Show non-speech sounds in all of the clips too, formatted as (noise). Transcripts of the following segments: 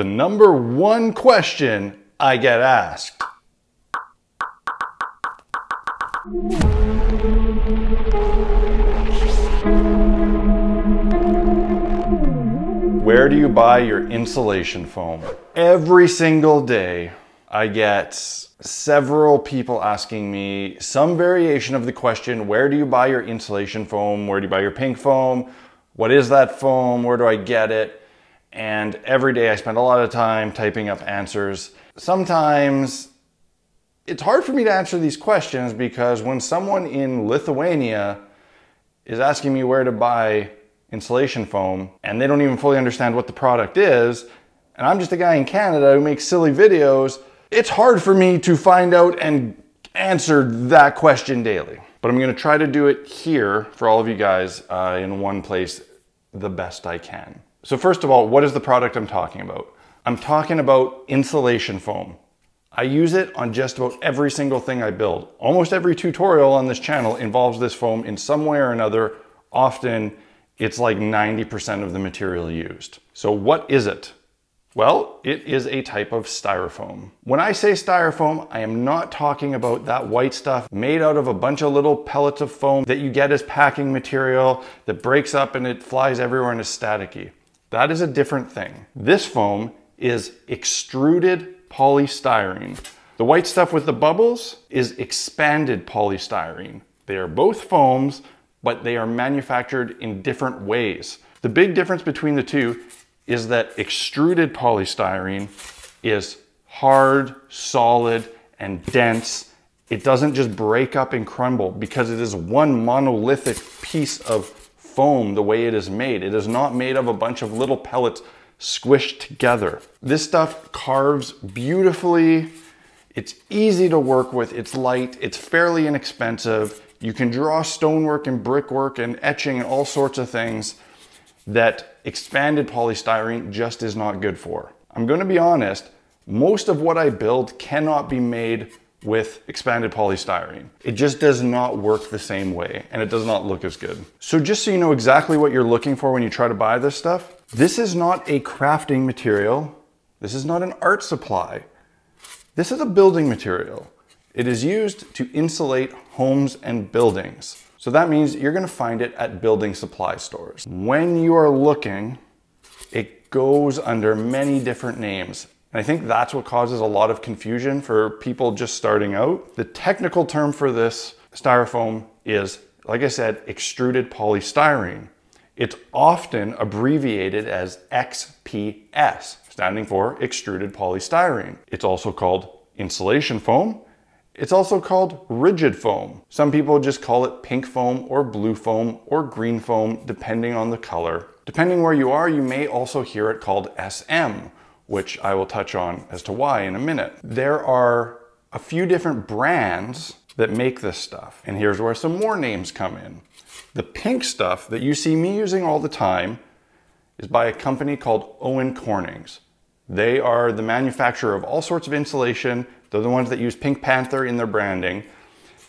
the number one question I get asked. Where do you buy your insulation foam? Every single day, I get several people asking me some variation of the question, where do you buy your insulation foam? Where do you buy your pink foam? What is that foam? Where do I get it? And every day I spend a lot of time typing up answers. Sometimes it's hard for me to answer these questions because when someone in Lithuania is asking me where to buy insulation foam and they don't even fully understand what the product is, and I'm just a guy in Canada who makes silly videos, it's hard for me to find out and answer that question daily. But I'm gonna try to do it here for all of you guys uh, in one place the best I can. So first of all, what is the product I'm talking about? I'm talking about insulation foam. I use it on just about every single thing I build. Almost every tutorial on this channel involves this foam in some way or another. Often it's like 90% of the material used. So what is it? Well, it is a type of styrofoam. When I say styrofoam, I am not talking about that white stuff made out of a bunch of little pellets of foam that you get as packing material that breaks up and it flies everywhere and is staticky. That is a different thing. This foam is extruded polystyrene. The white stuff with the bubbles is expanded polystyrene. They are both foams, but they are manufactured in different ways. The big difference between the two is that extruded polystyrene is hard, solid, and dense. It doesn't just break up and crumble because it is one monolithic piece of foam the way it is made. It is not made of a bunch of little pellets squished together. This stuff carves beautifully. It's easy to work with. It's light. It's fairly inexpensive. You can draw stonework and brickwork and etching and all sorts of things that expanded polystyrene just is not good for. I'm gonna be honest, most of what I build cannot be made with expanded polystyrene. It just does not work the same way and it does not look as good. So just so you know exactly what you're looking for when you try to buy this stuff, this is not a crafting material. This is not an art supply. This is a building material. It is used to insulate homes and buildings. So that means you're gonna find it at building supply stores. When you are looking, it goes under many different names. And I think that's what causes a lot of confusion for people just starting out. The technical term for this styrofoam is, like I said, extruded polystyrene. It's often abbreviated as XPS, standing for extruded polystyrene. It's also called insulation foam it's also called rigid foam. Some people just call it pink foam or blue foam or green foam, depending on the color. Depending where you are, you may also hear it called SM, which I will touch on as to why in a minute. There are a few different brands that make this stuff. And here's where some more names come in. The pink stuff that you see me using all the time is by a company called Owens Cornings. They are the manufacturer of all sorts of insulation they're the ones that use Pink Panther in their branding.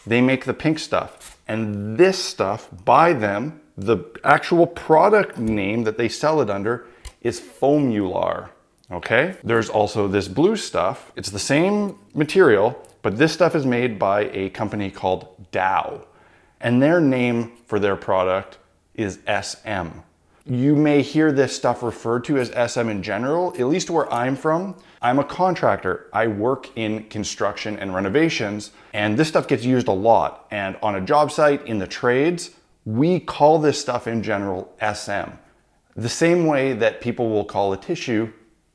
They make the pink stuff. And this stuff, by them, the actual product name that they sell it under is Foamular. Okay? There's also this blue stuff. It's the same material, but this stuff is made by a company called Dow. And their name for their product is SM. You may hear this stuff referred to as SM in general, at least where I'm from. I'm a contractor. I work in construction and renovations, and this stuff gets used a lot. And on a job site, in the trades, we call this stuff in general SM. The same way that people will call a tissue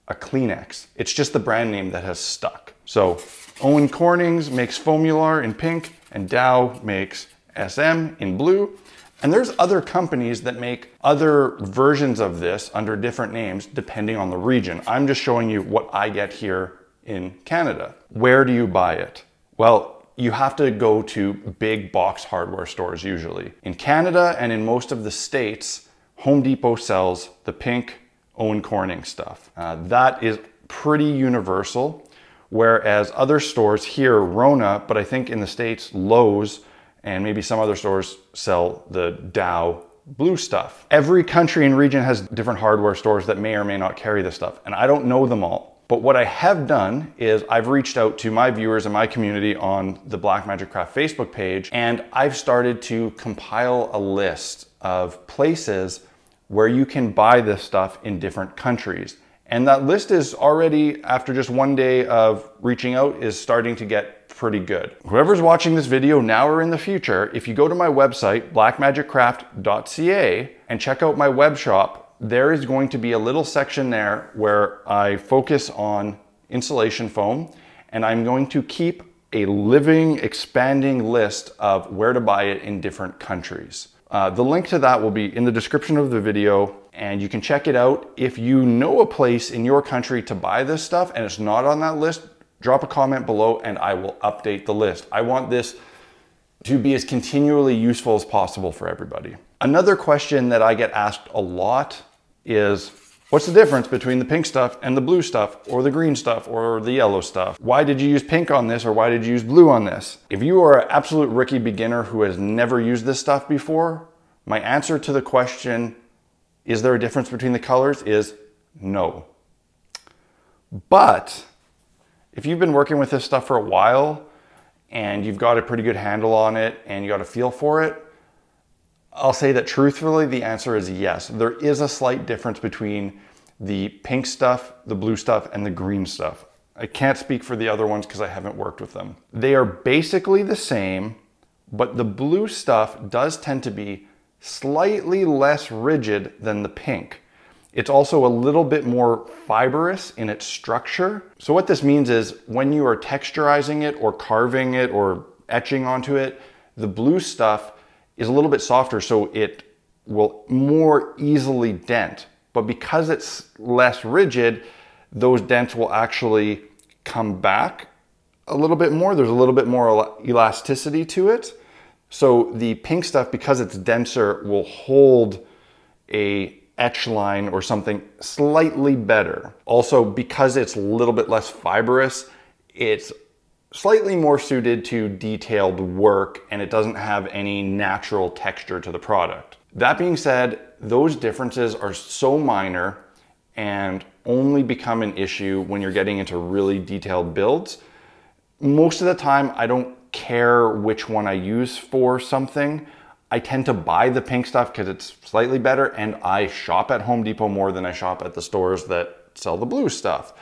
a Kleenex. It's just the brand name that has stuck. So Owens Cornings makes Foamular in pink, and Dow makes SM in blue. And there's other companies that make other versions of this under different names depending on the region. I'm just showing you what I get here in Canada. Where do you buy it? Well, you have to go to big box hardware stores usually. In Canada and in most of the states, Home Depot sells the pink Owens Corning stuff. Uh, that is pretty universal, whereas other stores here, Rona, but I think in the States, Lowe's, and maybe some other stores sell the Dow blue stuff. Every country and region has different hardware stores that may or may not carry this stuff, and I don't know them all. But what I have done is I've reached out to my viewers and my community on the Black Magic Craft Facebook page, and I've started to compile a list of places where you can buy this stuff in different countries. And that list is already, after just one day of reaching out, is starting to get pretty good. Whoever's watching this video now or in the future, if you go to my website, blackmagiccraft.ca, and check out my web shop, there is going to be a little section there where I focus on insulation foam and I'm going to keep a living, expanding list of where to buy it in different countries. Uh, the link to that will be in the description of the video and you can check it out. If you know a place in your country to buy this stuff and it's not on that list, drop a comment below and I will update the list. I want this to be as continually useful as possible for everybody. Another question that I get asked a lot is what's the difference between the pink stuff and the blue stuff or the green stuff or the yellow stuff? Why did you use pink on this or why did you use blue on this? If you are an absolute rookie beginner who has never used this stuff before, my answer to the question, is there a difference between the colors is no. But if you've been working with this stuff for a while and you've got a pretty good handle on it and you got a feel for it, I'll say that truthfully, the answer is yes. There is a slight difference between the pink stuff, the blue stuff, and the green stuff. I can't speak for the other ones because I haven't worked with them. They are basically the same, but the blue stuff does tend to be slightly less rigid than the pink. It's also a little bit more fibrous in its structure. So what this means is when you are texturizing it or carving it or etching onto it, the blue stuff is a little bit softer so it will more easily dent. But because it's less rigid, those dents will actually come back a little bit more. There's a little bit more elasticity to it. So the pink stuff, because it's denser, will hold a etch line or something slightly better. Also, because it's a little bit less fibrous, it's slightly more suited to detailed work and it doesn't have any natural texture to the product. That being said, those differences are so minor and only become an issue when you're getting into really detailed builds. Most of the time, I don't care which one I use for something. I tend to buy the pink stuff because it's slightly better and I shop at Home Depot more than I shop at the stores that sell the blue stuff.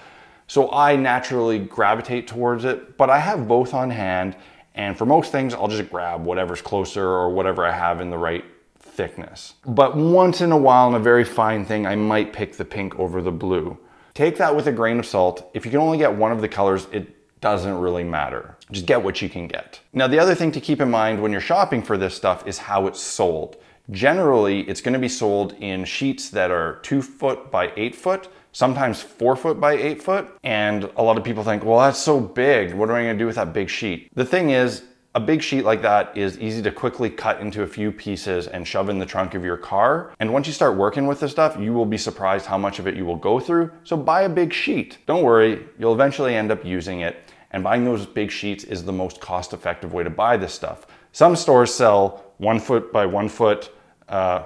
So I naturally gravitate towards it, but I have both on hand. And for most things, I'll just grab whatever's closer or whatever I have in the right thickness. But once in a while, on a very fine thing, I might pick the pink over the blue. Take that with a grain of salt. If you can only get one of the colors, it doesn't really matter. Just get what you can get. Now, the other thing to keep in mind when you're shopping for this stuff is how it's sold. Generally, it's gonna be sold in sheets that are two foot by eight foot, sometimes four foot by eight foot. And a lot of people think, well, that's so big. What am I gonna do with that big sheet? The thing is, a big sheet like that is easy to quickly cut into a few pieces and shove in the trunk of your car. And once you start working with this stuff, you will be surprised how much of it you will go through. So buy a big sheet. Don't worry, you'll eventually end up using it. And buying those big sheets is the most cost effective way to buy this stuff. Some stores sell one foot by one foot uh,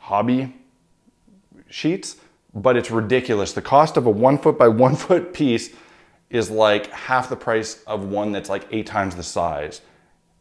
hobby sheets but it's ridiculous. The cost of a one foot by one (laughs) foot piece is like half the price of one that's like eight times the size.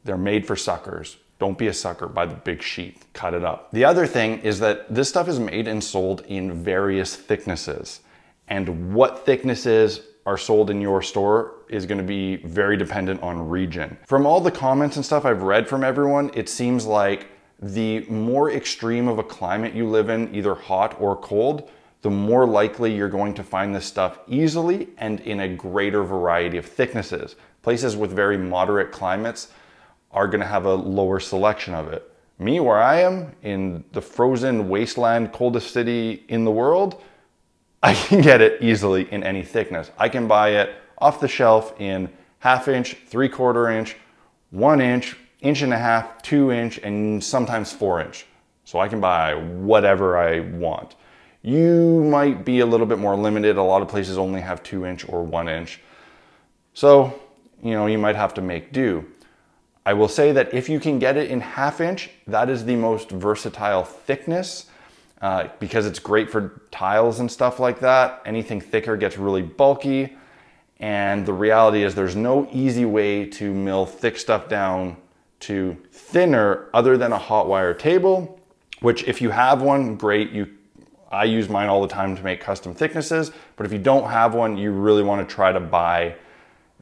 They're made for suckers. Don't be a sucker, buy the big sheet, cut it up. The other thing is that this stuff is made and sold in various thicknesses. And what thicknesses are sold in your store is gonna be very dependent on region. From all the comments and stuff I've read from everyone, it seems like the more extreme of a climate you live in, either hot or cold, the more likely you're going to find this stuff easily and in a greater variety of thicknesses. Places with very moderate climates are gonna have a lower selection of it. Me, where I am, in the frozen wasteland, coldest city in the world, (laughs) I can get it easily in any thickness. I can buy it off the shelf in half inch, three quarter inch, one inch, inch and a half, two inch, and sometimes four inch. So I can buy whatever I want you might be a little bit more limited. A lot of places only have two inch or one inch. So, you know, you might have to make do. I will say that if you can get it in half inch, that is the most versatile thickness uh, because it's great for tiles and stuff like that. Anything thicker gets really bulky. And the reality is there's no easy way to mill thick stuff down to thinner other than a hot wire table, which if you have one, great. You, I use mine all the time to make custom thicknesses, but if you don't have one, you really wanna try to buy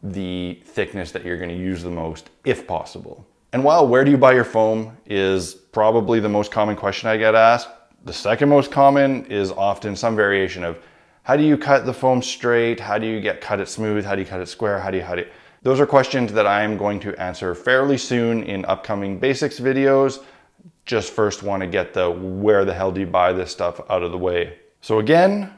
the thickness that you're gonna use the most if possible. And while where do you buy your foam is probably the most common question I get asked, the second most common is often some variation of how do you cut the foam straight? How do you get cut it smooth? How do you cut it square? How do you cut it? Those are questions that I am going to answer fairly soon in upcoming basics videos. Just first want to get the where the hell do you buy this stuff out of the way. So again,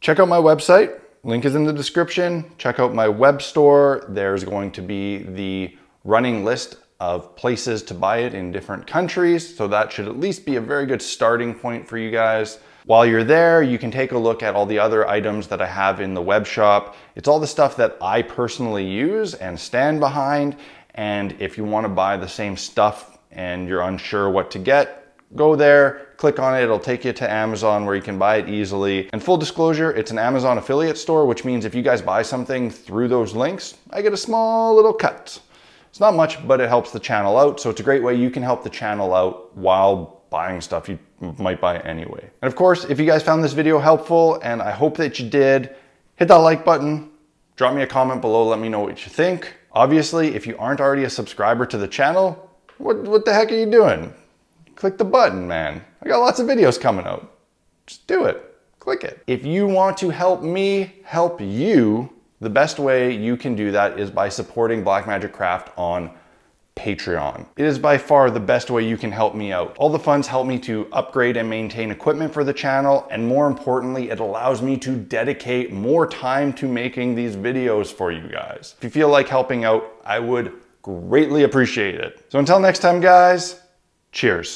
check out my website, Link is in the description. Check out my web store. There's going to be the running list of places to buy it in different countries. So that should at least be a very good starting point for you guys. While you're there, you can take a look at all the other items that I have in the web shop. It's all the stuff that I personally use and stand behind. And if you wanna buy the same stuff and you're unsure what to get, go there, click on it, it'll take you to Amazon where you can buy it easily. And full disclosure, it's an Amazon affiliate store, which means if you guys buy something through those links, I get a small little cut. It's not much, but it helps the channel out. So it's a great way you can help the channel out while buying stuff you might buy anyway. And of course, if you guys found this video helpful, and I hope that you did, hit that like button, drop me a comment below, let me know what you think. Obviously, if you aren't already a subscriber to the channel, what, what the heck are you doing? click the button, man. I got lots of videos coming out. Just do it. Click it. If you want to help me help you, the best way you can do that is by supporting Black Magic Craft on Patreon. It is by far the best way you can help me out. All the funds help me to upgrade and maintain equipment for the channel, and more importantly, it allows me to dedicate more time to making these videos for you guys. If you feel like helping out, I would greatly appreciate it. So until next time, guys, cheers.